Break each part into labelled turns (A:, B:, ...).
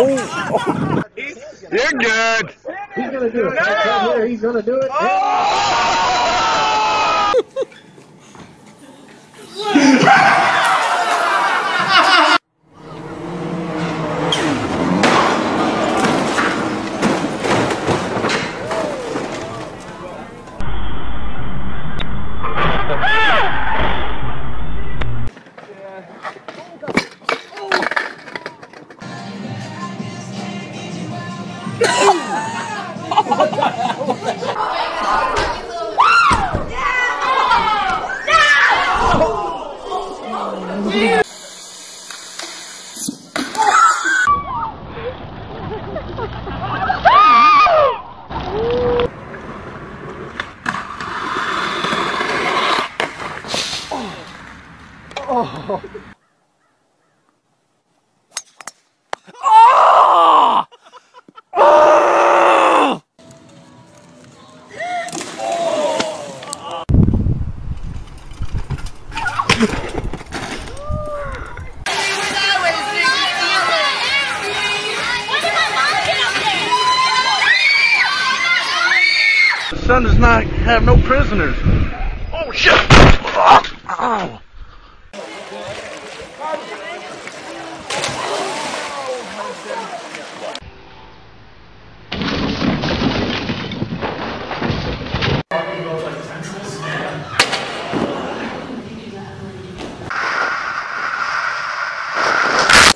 A: Oh. You're good.
B: He's gonna do it. Right here, he's gonna do it. Oh.
A: The sun does not have no prisoners. Oh shit! Oh.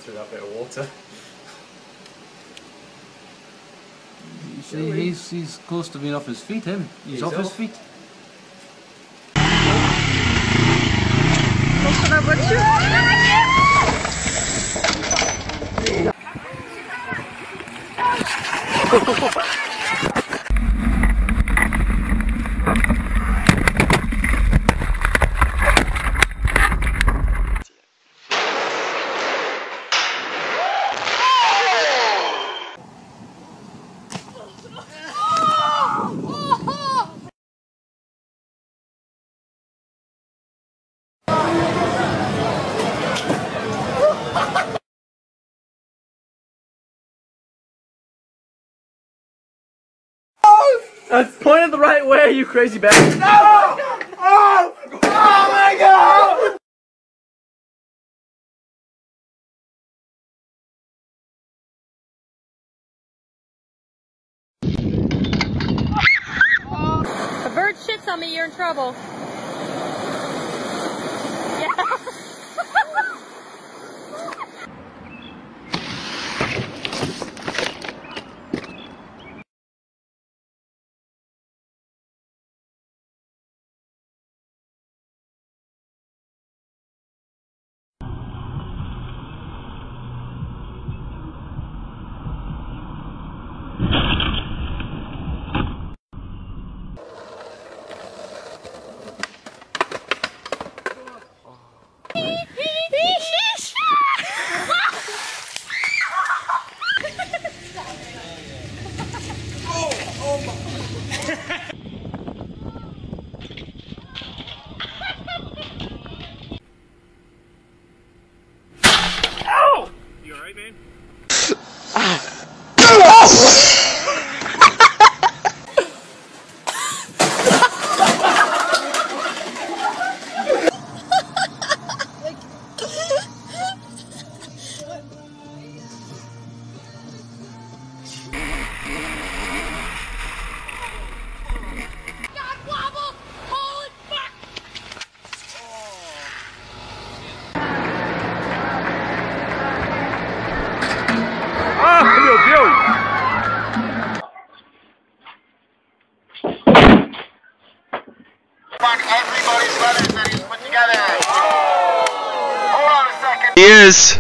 C: through that bit of water.
D: See, he's, he's close to being off his feet, him. He's,
C: He's
D: off, his
C: off.
D: feet.
C: That's pointed the right way, you crazy bastard. No! Oh!
E: Oh my If a bird shits on me, you're in trouble. Yeah.
A: He is.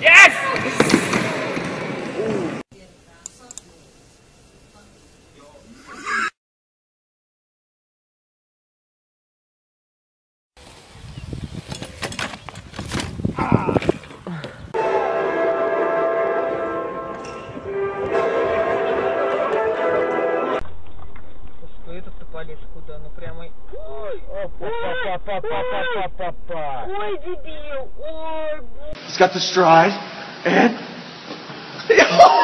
F: yes!
B: He's got the stride and.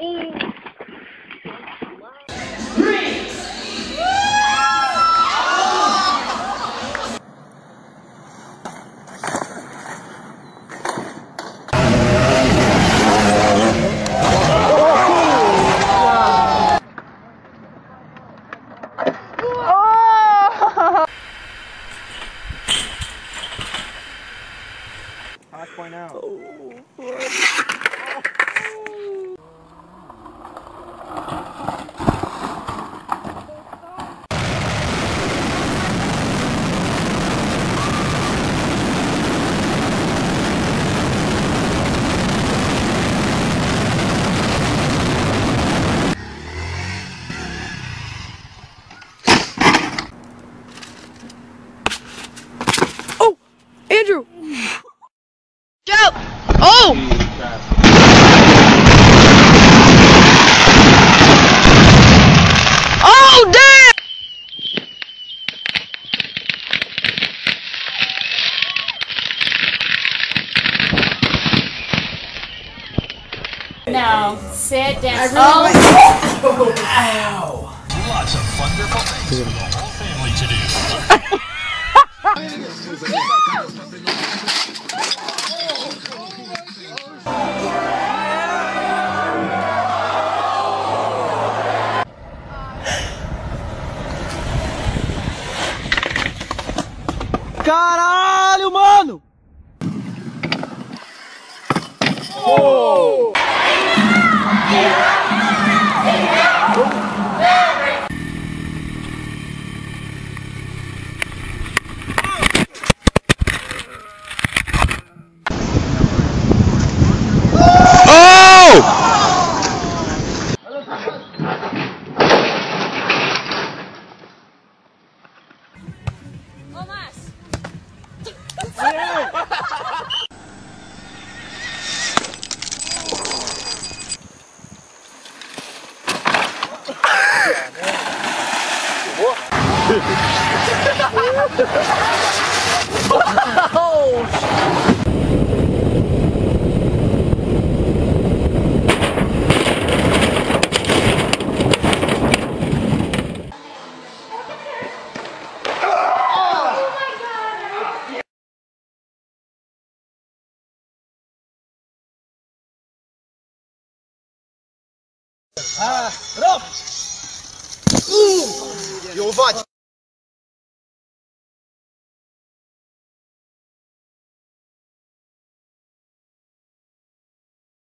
G: İyi.
D: Joe! Oh! Oh, damn!
H: No, sit down.
C: Lots oh. of wonderful things for the whole family to do.
G: Caralho, mano!
D: Oh,
I: You watch.